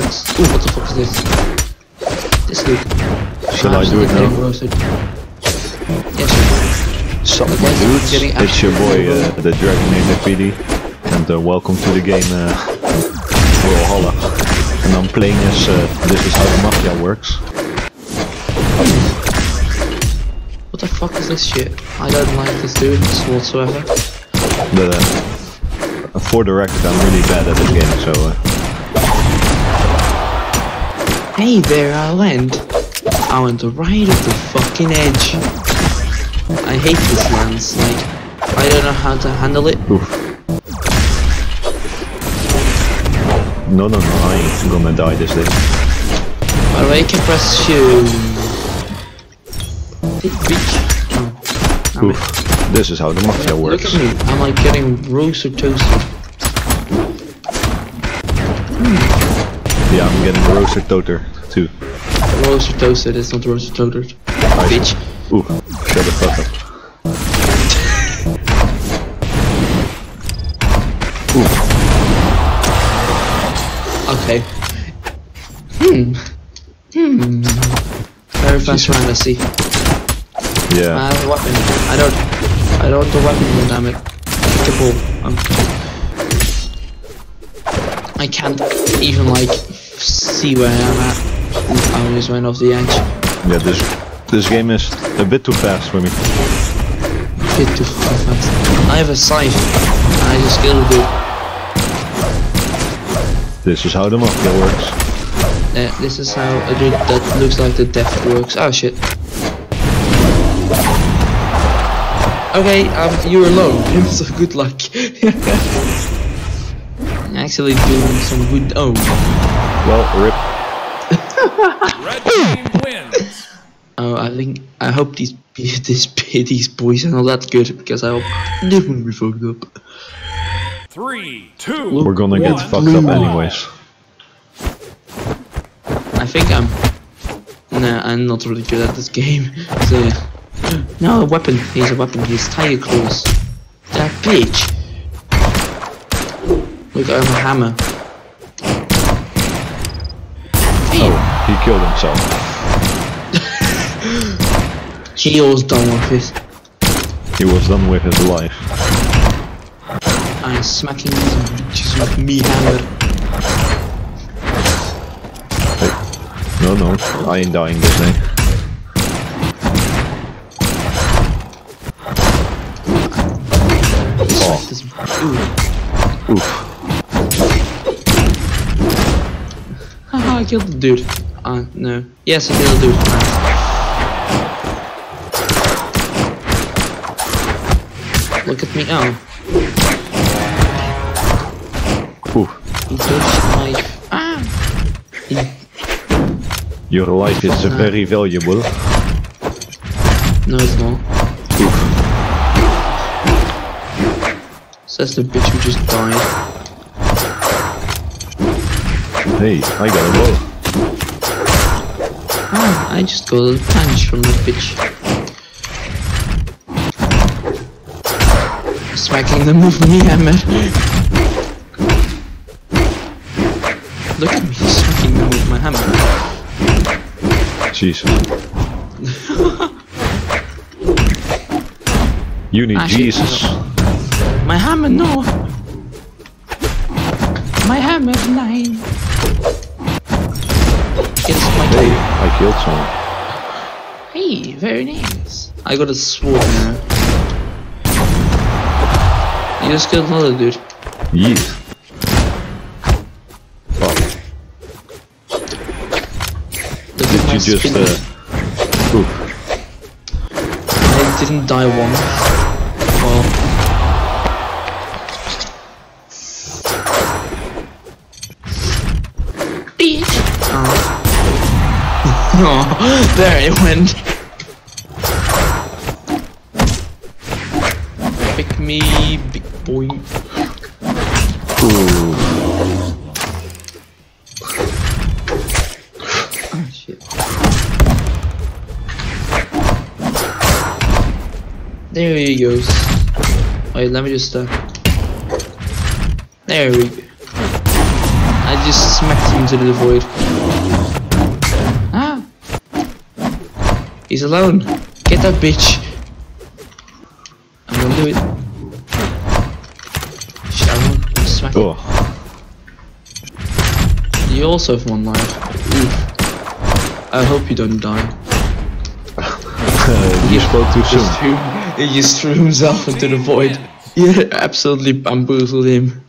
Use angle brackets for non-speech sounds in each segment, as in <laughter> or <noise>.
sucks. Ooh, what the fuck is this? This loot. Shall I do it now? roasted. Yes, sir. Sup, my dudes? It's your boy, uh, the Dragonnator PD, and uh, welcome to the game uh, Brawlhalla. And I'm playing as uh, This is how the Mafia works. What the fuck is this shit? I don't like this dude whatsoever. But uh, for the record, I'm really bad at this game, so uh, Hey, there I land. I went right at the fucking edge. I hate this lance, like, I don't know how to handle it. oof. No, no, no, I ain't gonna die this day. Way, can press you. Bitch. Oh, it. Oof. This is how the Mafia works. Look at me, I'm like getting roasted toasted. Yeah, I'm getting roaster toter too. Roaster toasted, it's not roasted toasted. I- Bitch. Ooh, shut the fuck up. Okay. Hmm. Hmm. Very fast round, I see. Yeah. I have a weapon. I don't. I don't have a weapon, damn it. The ball. Um, I can't even like see where I am at. I always went off the edge. yeah. This this game is a bit too fast for me. Bit too fast. I have a scythe. I just killed it. This is how the Mafia works. Uh, this is how a dude that looks like the death works. Oh shit. Okay, um, you're alone. <laughs> so good luck. <laughs> Actually doing some good. Oh, Well, rip. Red team wins. oh, I think I hope these <laughs> these <laughs> these boys are not that good because I hope they're gonna be fucked up. Three, two, We're gonna get one. fucked up anyways. I think I'm. Nah, I'm not really good at this game. So yeah. No, a weapon. He's a weapon. He's tiger claws. That bitch. Look, I have a hammer. Oh, he killed himself. <laughs> he was done with it. He was done with his life. I'm smacking these bitches with me hammer. No, no, I ain't dying this day. Oh, oof. Haha, I killed the dude. Uh, no. Yes, I killed the dude. Look at me. Oh, Oof. he touched my. Ah! He, Your life is uh, very valuable. no, it's not. Says the bitch who just died. Hey, I got a bow. Ah, I just got a punch from that bitch. Smacking them with <laughs> me hammer. Look at me smacking them with my hammer. Jeez. You need Ah. Jesus. My hammer, no! My hammer, nine! It's my Hey, I killed someone. Hey, very nice. I got a sword now. You just killed another dude. Yeet. Oh, Look at did you just, spin. uh... Oof. I didn't die once. Oh, <laughs> there it went. Pick me, big boy. Oh, shit. There he goes. Wait, let me just uh. There we go. I just smacked him into the void. He's alone. Get that bitch. I'm gonna do it. Sharon, smack him. Oh, You also have one life. Oof. I hope you don't die. <laughs> you spoke too soon. <laughs> He just threw himself into the void. Yeah, absolutely bamboozled him.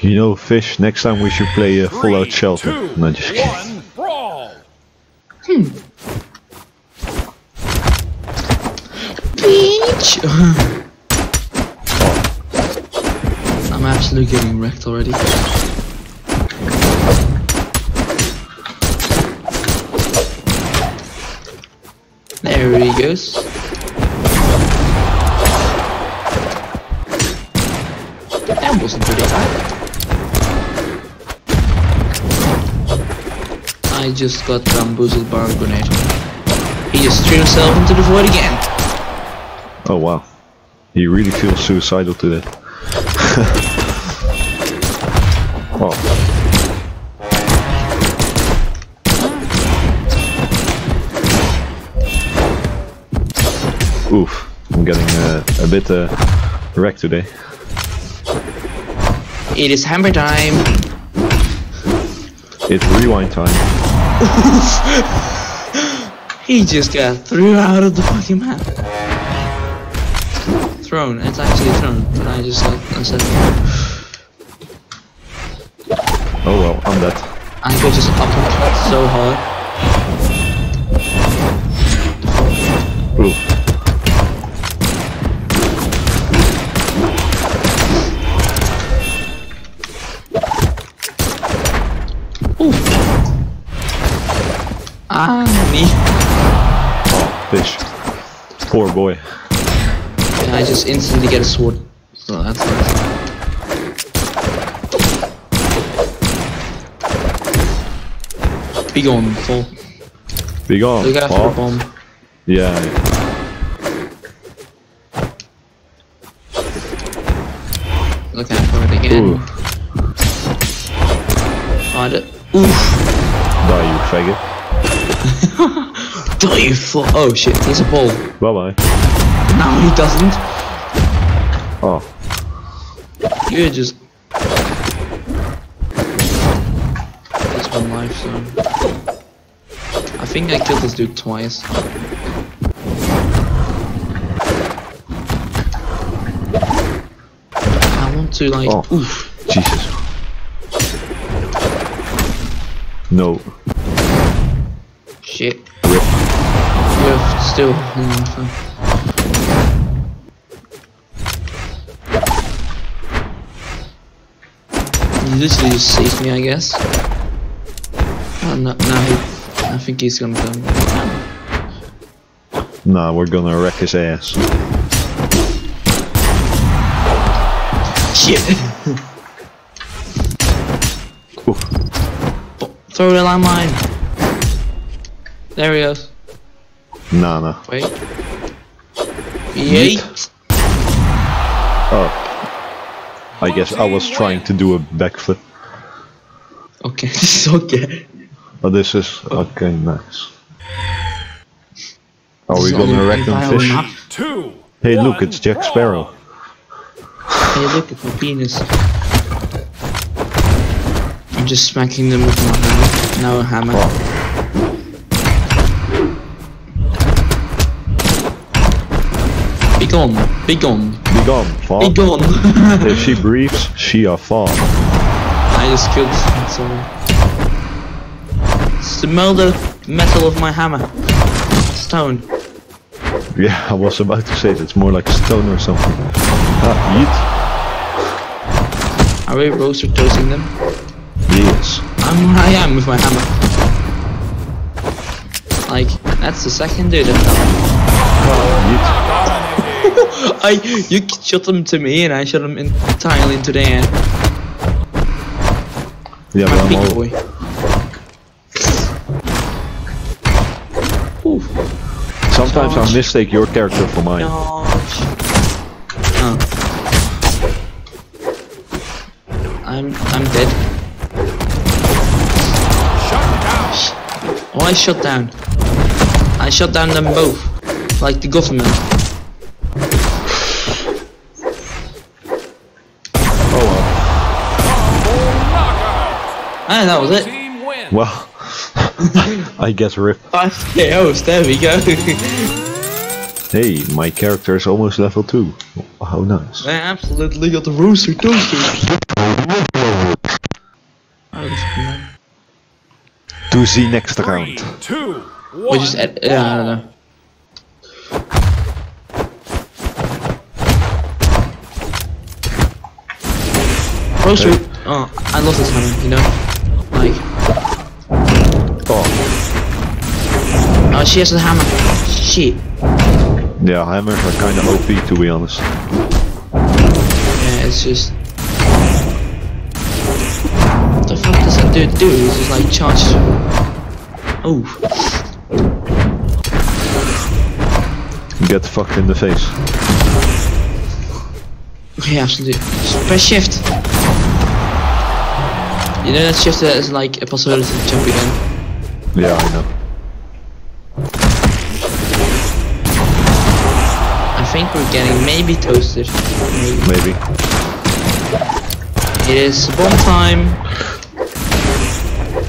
You know, Fish, next time we should play uh, Three, Fallout Shelter. two, No, just kidding. one, brawl. Peach! <laughs> I'm absolutely getting wrecked already. There he goes. That wasn't pretty bad. I just got bamboozled by a grenade. He just threw himself into the void again. Oh wow. He really feels suicidal today. oh. <laughs> Oof. I'm getting uh, a bit uh, wrecked today. It is hammer time. It's rewind time. He just got thrown out of the fucking map. Thrown. It's actually thrown. But I just said, I said, Oh well, I'm dead. I could just uppercut so hard. Oof. Ah, me. Fish. Poor boy. And I just instantly get a sword. So that's nice. Be gone, full. Be gone. Look after Oh, the bomb. Yeah. Look out for it again. Ooh. Die, you fl- Oh shit, there's a ball. Bye bye. No, he doesn't. Oh. You're just. That's one life, so. I think I killed this dude twice. I want to, like. Oh. Oof. Jesus. No. Shit. Rip. Still. literally just saved me, I guess. Oh, no, no, he, I think he's gonna come. Nah, we're gonna wreck his ass. Shit! <laughs> Throw the landmine! There he goes. Nah, nah. Wait. Yeet! Oh. I guess I was trying to do a backflip. Okay, <laughs> this is okay. But this is okay, nice. Are we This gonna wreck them viable fish? Two. Hey, look, it's Jack. Sparrow. Hey, look at my penis. I'm just smacking them with my hammer. No hammer. Be gone, be gone, Be gone, be gone. <laughs> If she <laughs> breathes, she a fall. I just killed someone. Smell the metal of my hammer. Stone. Yeah, I was about to say it's more like stone or something. Ah, Are we roaster toasting them? Yes. I'm where I am with my hammer. Like, that's the second dude I've done. Yeet. Dominating. <laughs> I, you shot them to me and I shot them entirely into the air. Yeah, My but I'm all, boy. Ooh. sometimes I Charge. mistake your character for mine. Oh. I'm I'm dead. Shut down. Oh, I shut down. I shut down them both, like the government. Ah, Knockout. And that was it. Well. Well, <laughs> I guess rip. <laughs> Ah, Five KOs. There we go. Hey, my character is almost level 2. How nice. I absolutely got the rooster toaster. To see next Three, round. two, one. We just add, yeah, I don't know. Rooster. Oh, I lost this hammer. You know, like. Oh, Oh, she has a hammer. Shit. yeah, hammers are kinda OP to be honest. Yeah, it's just. What the fuck does that dude do? He's just like charged. Oh. Get fucked in the face. Okay, absolutely. Press shift. You know that shift is like a possibility to jump again. Yeah, I know. I think we're getting maybe toasted. Maybe. Maybe. It is bomb time.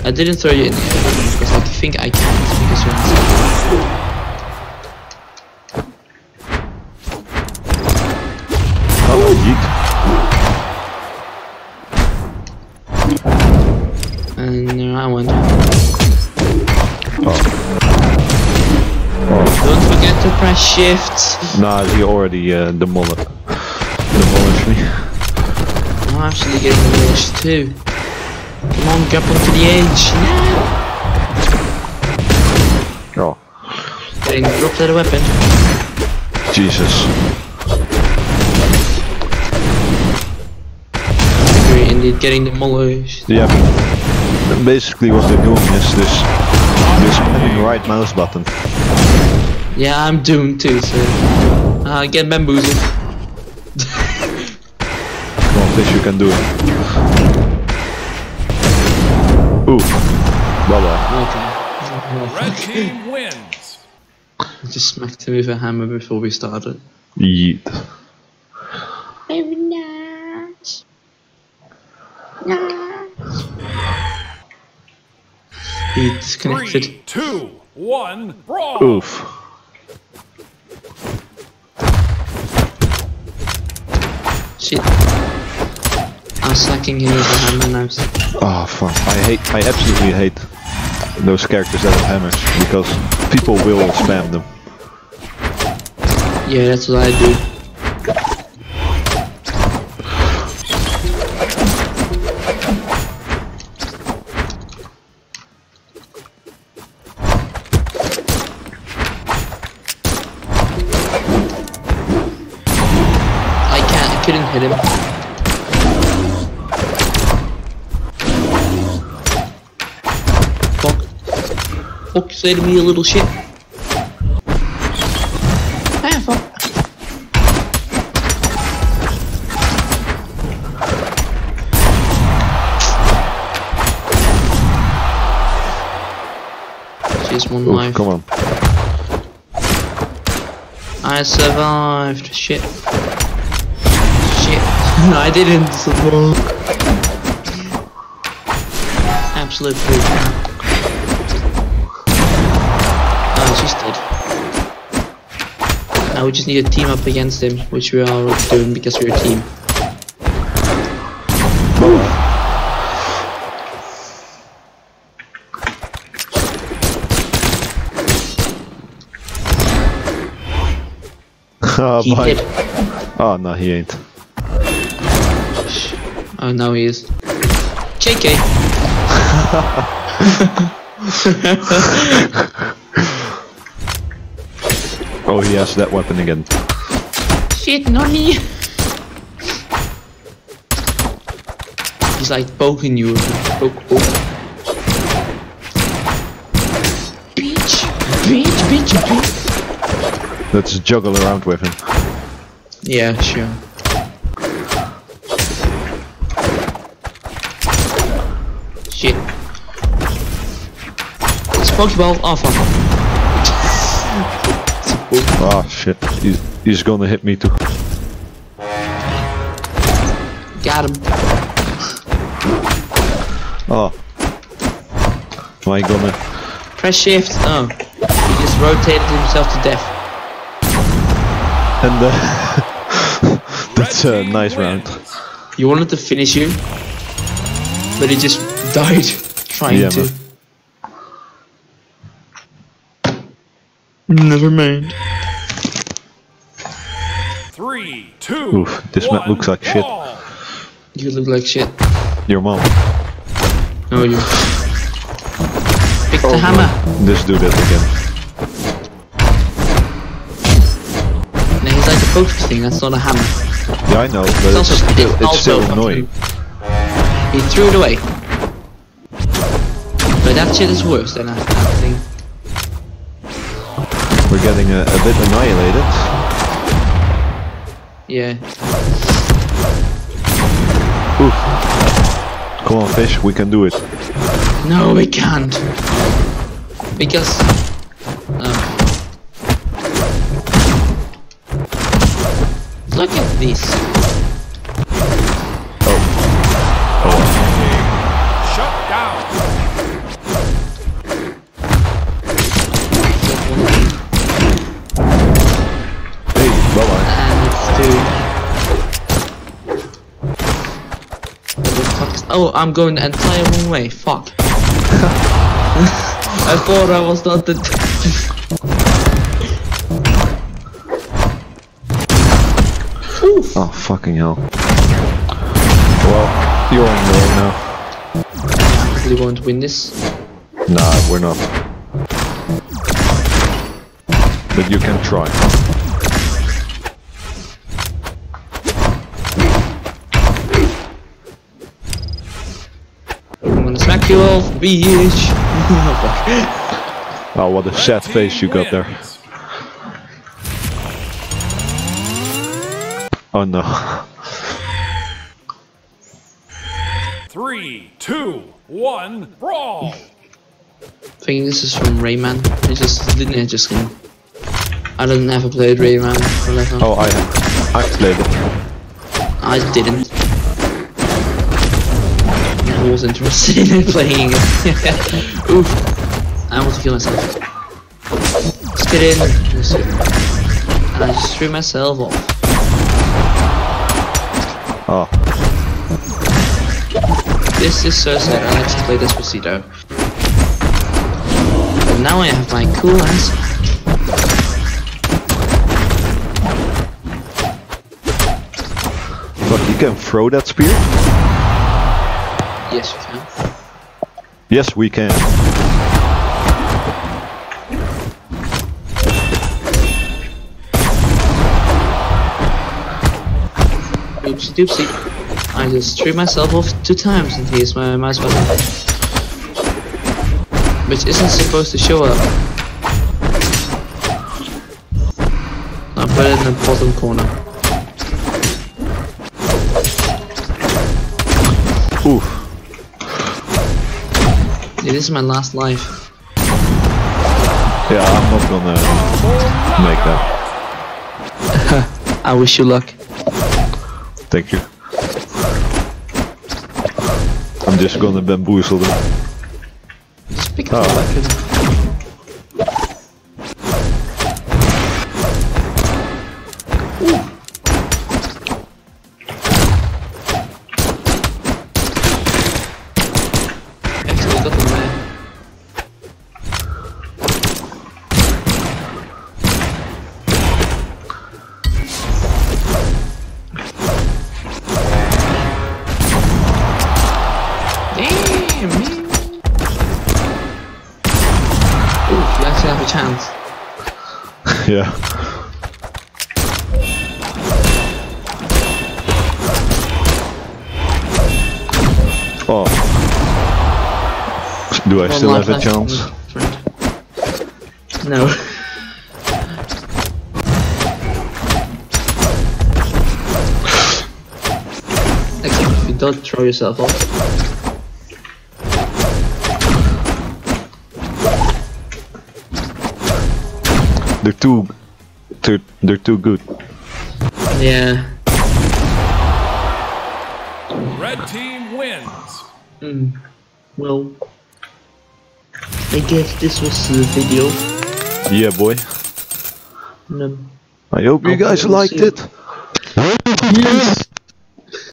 I didn't throw you in the air because I think I can't because you're inside. Shift. Nah, he already uh, demolished, demolished me. I'm actually getting the rush too. Come on, jump onto the edge. Oh, Getting dropped at a weapon. Jesus. We're indeed getting demolished. Yeah, basically what they're doing is this, this right mouse button. Yeah, I'm doomed too, so. Uh, get bamboozled. Come on, fish, you can do it. Ooh. Bye bye. Okay. Red team wins. I <laughs> just smacked him with a hammer before we started. Yeet. Very nice. Nice. He disconnected. Three, two, one, brawl. Oof. Shit. I'm slacking him with a hammer now. Oh fuck. I hate, I absolutely hate those characters that have hammers because people will spam them. Yeah, that's what I do. Couldn't hit him. Fuck. Fuck, say to me, you little shit. Ah, fuck. Just one Oof, life. come on. I survived. Shit. <laughs> Shit. I didn't. Absolute poop. Oh, she's dead. Now we just need to team up against him, which we are doing because we're a team. <laughs> oh, my. Oh, no, he ain't. Oh, now he is. JK. <laughs> Oh, he has that weapon again. Shit, not me. He's like poking you. Poke, poke. Bitch, bitch, bitch, bitch. Let's juggle around with him. Yeah, sure. Shit. It's Pokeball. Oh fuck. It's a Pokeball. Oh shit, he's, he's gonna hit me too. Got him. Oh. Am I gonna... Press shift. Oh. He just rotated himself to death. And uh, <laughs> that's a nice round. You wanted to finish you, but he just died trying Yeah, to. Never mind. Three, two, Oof, this map looks like shit. You look like shit. Your mom. No, you. Pick Oh, the hammer. Let's do that again. No, he's like a poker thing. That's not a hammer. Yeah, I know, but It's it's, also still, it's it's also still annoying. He threw it away. But that shit is worse than a hammer thing. We're getting a, a bit annihilated. Yeah. Oof. Come on, fish, we can do it. No, we can't. Because. Um, look at this. Bye bye. And it's two. What the fuck is- Oh, I'm going the entire wrong way. Fuck. <laughs> I thought I was not the. <laughs> Oh, fucking hell. Well, you're on your own now. really want to win this. Nah, we're not. But you can try. I'm gonna smack you off, bitch. <laughs> Oh, what a sad face you got there. Oh no. <laughs> Three, two, one, brawl. Thinking this is from Rayman. I just didn't I just game. I don't never played Rayman or whatever. Oh, I have. I played it. I didn't. I was interested in playing it. <laughs> Oof. I want to kill myself. Get in. And I just threw myself off. Oh, This is so sad. I like to play Despacito. But now I have my cool ass. fuck, you can throw that spear? Yes, we can. Yes, we can. Oopsie doopsie. I just threw myself off two times and here's my mouse button. Which isn't supposed to show up. I'll put it in the bottom corner. Oof. Yeah, this is my last life. Yeah, I'm not gonna make that. <laughs> I wish you luck. Thank you. I'm just gonna bamboozle them. Just pick Oh. up the oh. weapon. Yeah. Oh. Do I One still have a chance? No. <laughs> Except if you don't throw yourself off. They're too, they're, they're too good. Yeah. Red team wins. Mm. Well, I guess this was the video. Yeah, boy. And, um, I hope you I'll guys liked see it. Yes.